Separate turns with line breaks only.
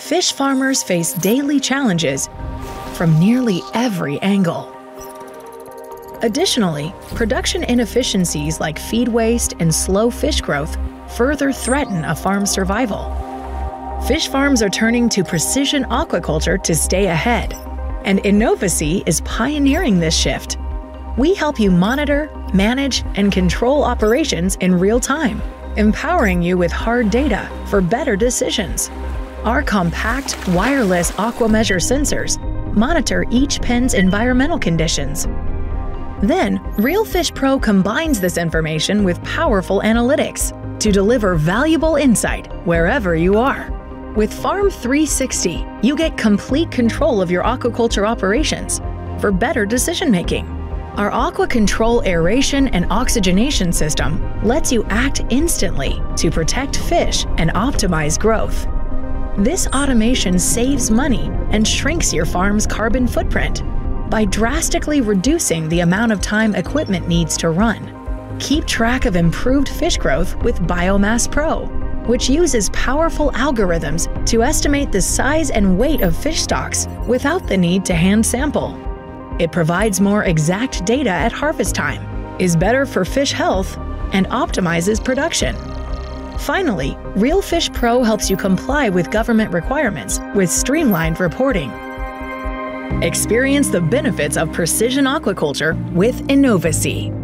fish farmers face daily challenges from nearly every angle. Additionally, production inefficiencies like feed waste and slow fish growth further threaten a farm's survival. Fish farms are turning to precision aquaculture to stay ahead, and Innovasea is pioneering this shift. We help you monitor, manage, and control operations in real time, empowering you with hard data for better decisions. Our compact, wireless AquaMeasure sensors monitor each pen's environmental conditions. Then, RealFish Pro combines this information with powerful analytics to deliver valuable insight wherever you are. With Farm 360, you get complete control of your aquaculture operations for better decision making. Our Aqua Control aeration and oxygenation system lets you act instantly to protect fish and optimize growth. This automation saves money and shrinks your farm's carbon footprint by drastically reducing the amount of time equipment needs to run. Keep track of improved fish growth with Biomass Pro, which uses powerful algorithms to estimate the size and weight of fish stocks without the need to hand sample. It provides more exact data at harvest time, is better for fish health, and optimizes production. Finally, RealFish Pro helps you comply with government requirements with streamlined reporting. Experience the benefits of precision aquaculture with Innovasea.